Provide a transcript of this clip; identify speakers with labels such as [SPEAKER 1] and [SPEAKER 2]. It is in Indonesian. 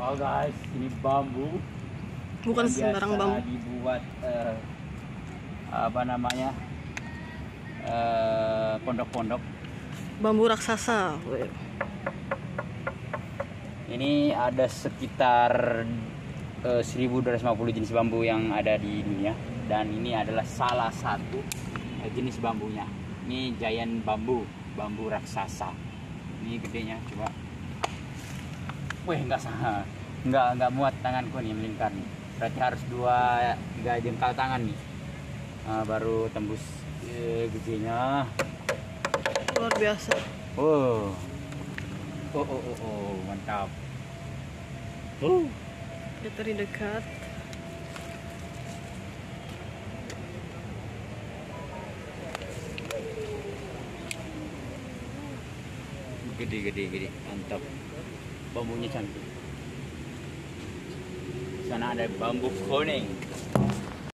[SPEAKER 1] Oh guys, ini bambu.
[SPEAKER 2] Bukan sembarang bambu.
[SPEAKER 1] dibuat eh, apa namanya eh, pondok-pondok.
[SPEAKER 2] Bambu raksasa.
[SPEAKER 1] Ini ada sekitar eh, 1250 jenis bambu yang ada di dunia dan ini adalah salah satu jenis bambunya. Ini giant bambu, bambu raksasa. Ini gedenya coba. Wih nggak sah, nggak nggak muat tanganku nih melingkar nih. Berarti harus dua tiga jengkal tangan nih. Nah, baru tembus gedenya.
[SPEAKER 2] Luar biasa.
[SPEAKER 1] Oh. Oh, oh, oh, oh, mantap. Oh.
[SPEAKER 2] Lihat dari dekat.
[SPEAKER 1] Gede, gede, gede. Mantap. Bambunya cantik. Sana ada bambu kuning.